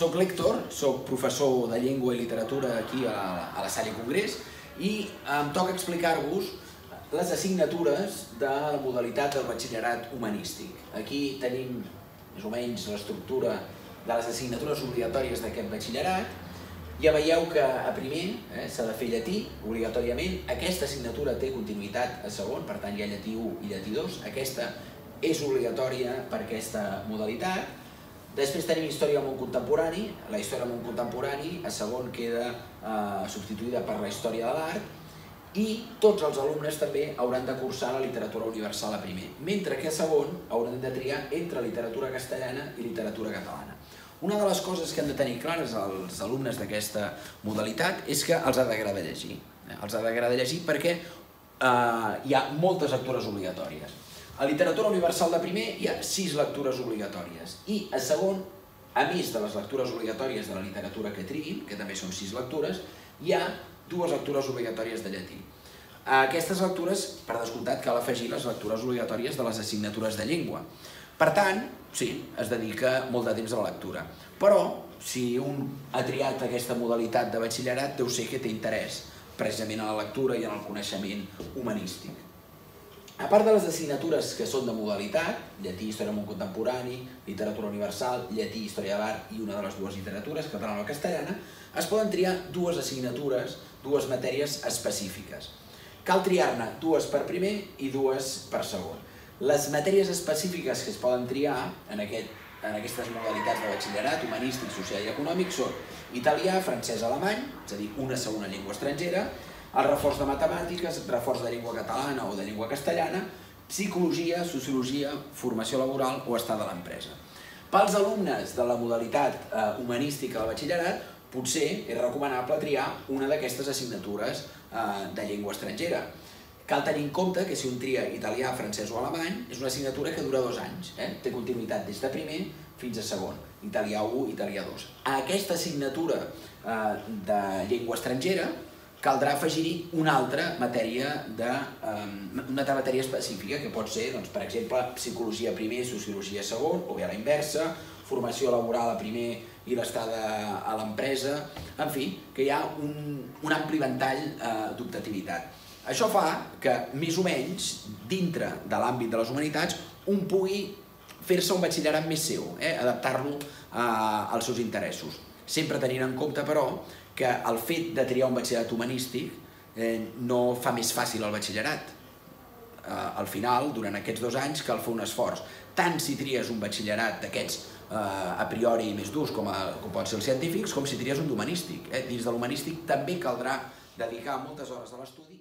Soc l'Héctor, soc professor de llengua i literatura aquí a, a la Congrés i em toca explicar-vos les assignatures de la modalitat del batxillerat humanístic. Aquí tenim més o menys l'estructura de les assignatures obligatòries d'aquest batxillerat. Ja veieu que a primer eh, s'ha de fer llatí, obligatòriament. Aquesta assignatura té continuïtat a segon, per tant hi ha llatí 1 i llatí 2. Aquesta és obligatòria per aquesta modalitat. Després tenim història del món contemporani. La història del món contemporani a segon queda eh, substituïda per la història de l'art i tots els alumnes també hauran de cursar la literatura universal a primer, mentre que a segon hauran de triar entre literatura castellana i literatura catalana. Una de les coses que han de tenir clares els alumnes d'aquesta modalitat és que els ha d'agradar llegir. Eh, els ha d'agradar llegir perquè eh, hi ha moltes lectures obligatòries. A literatura universal de primer hi ha sis lectures obligatòries i a segon, a més de les lectures obligatòries de la literatura que triguin, que també són sis lectures, hi ha dues lectures obligatòries de llatí. A aquestes lectures, per descomptat, cal afegir les lectures obligatòries de les assignatures de llengua. Per tant, sí, es dedica molt de temps a la lectura. Però, si un ha triat aquesta modalitat de batxillerat, deu ser que té interès precisament a la lectura i en el coneixement humanístic. A part de les assignatures que són de modalitat, llatí, història món contemporani, literatura universal, llatí, història de l'art i una de les dues literatures, catalana o castellana, es poden triar dues assignatures, dues matèries específiques. Cal triar-ne dues per primer i dues per segon. Les matèries específiques que es poden triar en, aquest, en aquestes modalitats de batxillerat, humanístic, social i econòmic són italià, francès, alemany, és a dir, una segona llengua estrangera, el reforç de matemàtiques, reforç de llengua catalana o de llengua castellana, psicologia, sociologia, formació laboral o estat de l'empresa. Pels alumnes de la modalitat eh, humanística del batxillerat, potser és recomanable triar una d'aquestes assignatures eh, de llengua estrangera. Cal tenir en compte que si un tria italià, francès o alemany, és una assignatura que dura dos anys. Eh? Té continuïtat des de primer fins a segon. Italià 1, italià 2. A aquesta assignatura eh, de llengua estrangera caldrà afegir-hi una altra matèria de, um, una altra matèria específica, que pot ser, doncs, per exemple, psicologia primer, sociologia segon, o bé a la inversa, formació laboral a primer i l'estada a l'empresa, en fi, que hi ha un, un ampli ventall uh, d'optativitat. Això fa que, més o menys, dintre de l'àmbit de les humanitats, un pugui fer-se un batxillerat més seu, eh? adaptar-lo uh, als seus interessos. Sempre tenint en compte, però, que el fet de triar un batxillerat humanístic eh, no fa més fàcil el batxillerat. Eh, al final, durant aquests dos anys, cal fer un esforç. Tant si tries un batxillerat d'aquests eh, a priori més durs, com, a, com poden ser els científics, com si tries un d'humanístic. Eh? Dins de l'humanístic també caldrà dedicar moltes hores a l'estudi